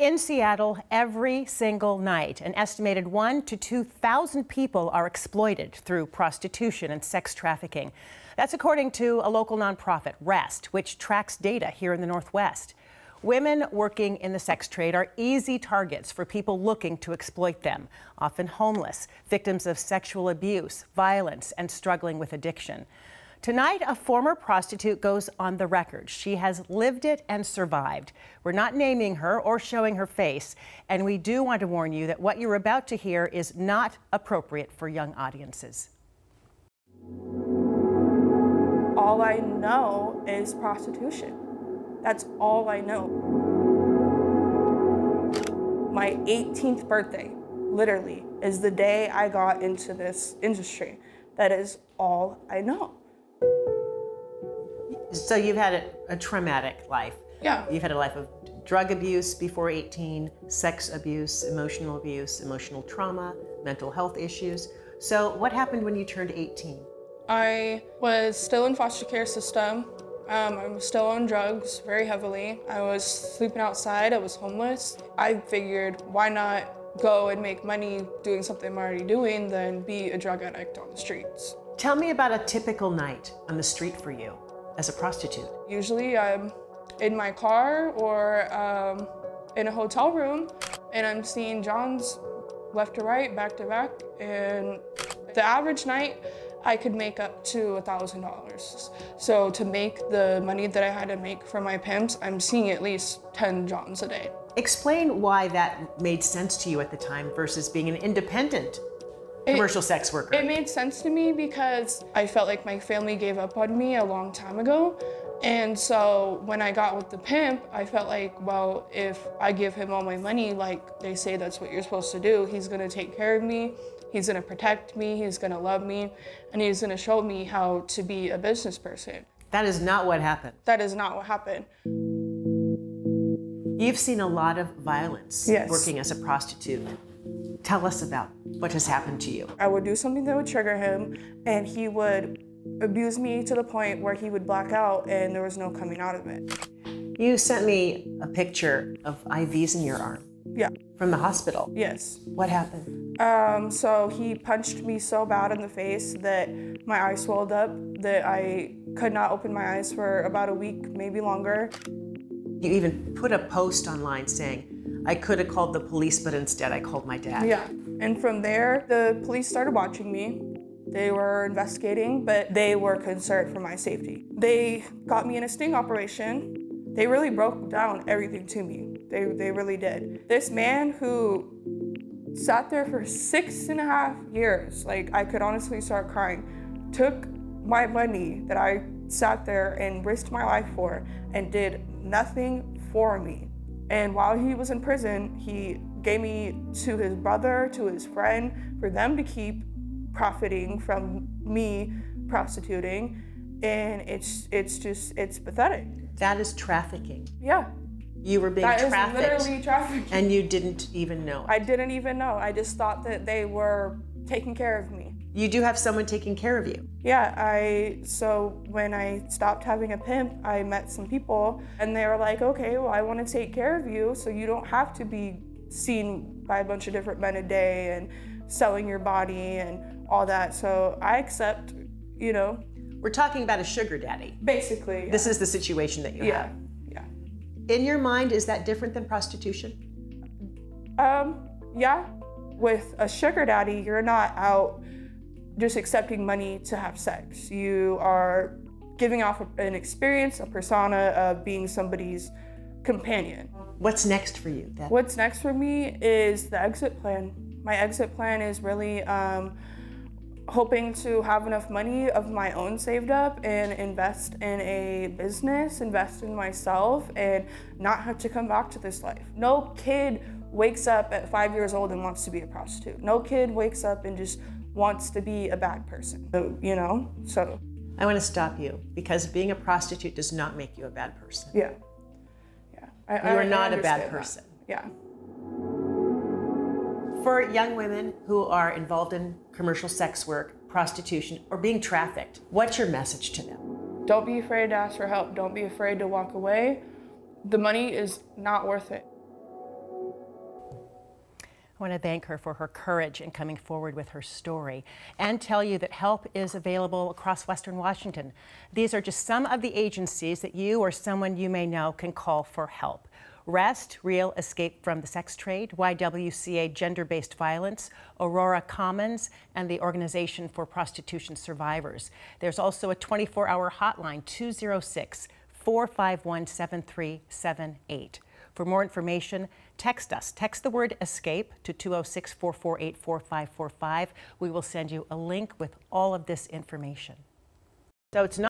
In Seattle, every single night, an estimated one to 2,000 people are exploited through prostitution and sex trafficking. That's according to a local nonprofit, REST, which tracks data here in the Northwest. Women working in the sex trade are easy targets for people looking to exploit them, often homeless, victims of sexual abuse, violence, and struggling with addiction. Tonight, a former prostitute goes on the record. She has lived it and survived. We're not naming her or showing her face, and we do want to warn you that what you're about to hear is not appropriate for young audiences. All I know is prostitution. That's all I know. My 18th birthday, literally, is the day I got into this industry. That is all I know. So you've had a, a, traumatic life. Yeah. You've had a life of drug abuse before 18, sex abuse, emotional abuse, emotional trauma, mental health issues. So what happened when you turned 18? I was still in foster care system. Um, I was still on drugs very heavily. I was sleeping outside. I was homeless. I figured, why not go and make money doing something I'm already doing than be a drug addict on the streets. Tell me about a typical night on the street for you as a prostitute? Usually I'm in my car or um, in a hotel room and I'm seeing Johns left to right, back to back. And the average night, I could make up to a $1,000. So to make the money that I had to make for my pimps, I'm seeing at least 10 Johns a day. Explain why that made sense to you at the time versus being an independent commercial it, sex worker? It made sense to me because I felt like my family gave up on me a long time ago. And so when I got with the pimp, I felt like, well, if I give him all my money, like they say that's what you're supposed to do, he's gonna take care of me, he's gonna protect me, he's gonna love me, and he's gonna show me how to be a business person. That is not what happened. That is not what happened. You've seen a lot of violence yes. working as a prostitute. Tell us about what has happened to you. I would do something that would trigger him, and he would abuse me to the point where he would black out and there was no coming out of it. You sent me a picture of IVs in your arm. Yeah. From the hospital. Yes. What happened? Um, so he punched me so bad in the face that my eye swelled up that I could not open my eyes for about a week, maybe longer. You even put a post online saying, I could have called the police, but instead I called my dad. Yeah. And from there, the police started watching me. They were investigating, but they were concerned for my safety. They got me in a sting operation. They really broke down everything to me. They, they really did. This man who sat there for six and a half years, like I could honestly start crying, took my money that I sat there and risked my life for and did nothing for me. And while he was in prison, he gave me to his brother, to his friend, for them to keep profiting from me prostituting. And it's it's just it's pathetic. That is trafficking. Yeah. You were being that trafficked. That is literally trafficking. And you didn't even know. I didn't even know. I just thought that they were taking care of me. You do have someone taking care of you. Yeah, I so when I stopped having a pimp, I met some people and they were like, "Okay, well, I want to take care of you so you don't have to be seen by a bunch of different men a day and selling your body and all that." So I accept, you know. We're talking about a sugar daddy. Basically. Yeah. This is the situation that you yeah. have. Yeah. In your mind, is that different than prostitution? Um, yeah. With a sugar daddy, you're not out just accepting money to have sex. You are giving off an experience, a persona of being somebody's companion. What's next for you? Deb? What's next for me is the exit plan. My exit plan is really um, hoping to have enough money of my own saved up and invest in a business, invest in myself, and not have to come back to this life. No kid wakes up at five years old and wants to be a prostitute. No kid wakes up and just wants to be a bad person, uh, you know? So. I want to stop you because being a prostitute does not make you a bad person. Yeah. Yeah. I, you are I, not I a bad person. That. Yeah. For young women who are involved in commercial sex work, prostitution, or being trafficked, what's your message to them? Don't be afraid to ask for help. Don't be afraid to walk away. The money is not worth it. I want to thank her for her courage in coming forward with her story and tell you that help is available across Western Washington. These are just some of the agencies that you or someone you may know can call for help. REST, Real Escape from the Sex Trade, YWCA Gender Based Violence, Aurora Commons, and the Organization for Prostitution Survivors. There's also a 24 hour hotline 206 451 7378. For more information, text us. Text the word escape to 206 448 4545. We will send you a link with all of this information. So it's not